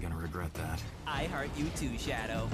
gonna regret that. I heart you too, Shadow.